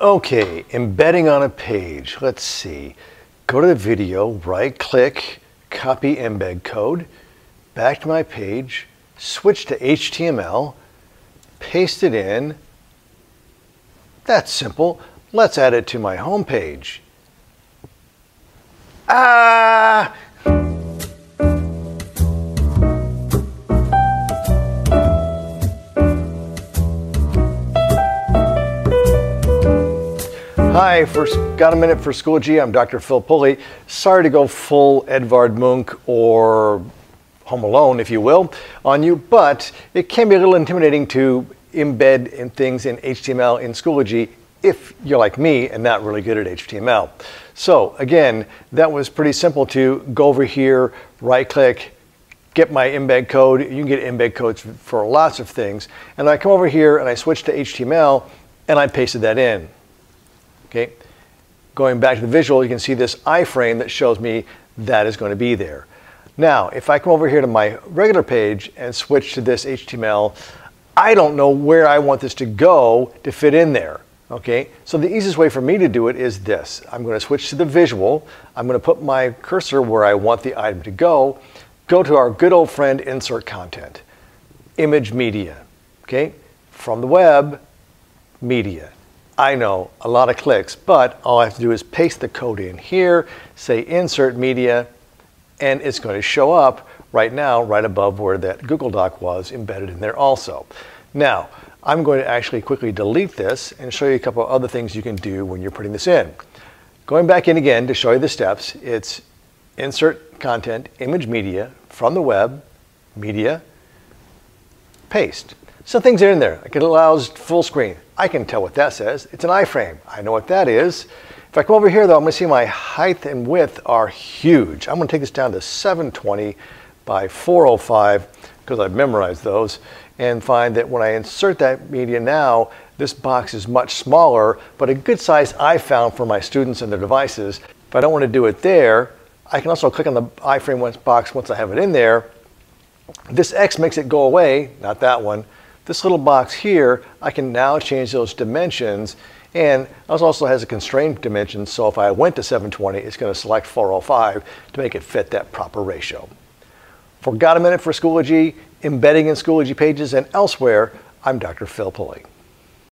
Okay, embedding on a page. Let's see. Go to the video, right click, copy embed code, back to my page, switch to HTML, paste it in. That's simple. Let's add it to my home page. Ah! Hi, first got a minute for Schoology. I'm Dr. Phil Pulley. Sorry to go full Edvard Munch or Home Alone, if you will, on you, but it can be a little intimidating to embed in things in HTML in Schoology if you're like me and not really good at HTML. So again, that was pretty simple to go over here, right click, get my embed code. You can get embed codes for lots of things. And I come over here and I switch to HTML and I pasted that in. Okay. Going back to the visual, you can see this iframe that shows me that is going to be there. Now, if I come over here to my regular page and switch to this HTML, I don't know where I want this to go to fit in there. Okay, so the easiest way for me to do it is this. I'm going to switch to the visual. I'm going to put my cursor where I want the item to go. Go to our good old friend insert content, image media. Okay, from the web, media. I know, a lot of clicks, but all I have to do is paste the code in here, say insert media, and it's going to show up right now, right above where that Google Doc was embedded in there also. Now, I'm going to actually quickly delete this and show you a couple other things you can do when you're putting this in. Going back in again to show you the steps, it's insert content, image media, from the web, media, paste. Some things are in there. It allows full screen. I can tell what that says. It's an iframe. I know what that is. If I come over here though, I'm gonna see my height and width are huge. I'm gonna take this down to 720 by 405 because I've memorized those and find that when I insert that media now, this box is much smaller, but a good size I found for my students and their devices. If I don't want to do it there, I can also click on the iframe box once I have it in there. This X makes it go away, not that one. This little box here, I can now change those dimensions and it also has a constrained dimension, so if I went to 720, it's going to select 405 to make it fit that proper ratio. For Got a Minute for Schoology, embedding in Schoology pages and elsewhere, I'm Dr. Phil Pulley.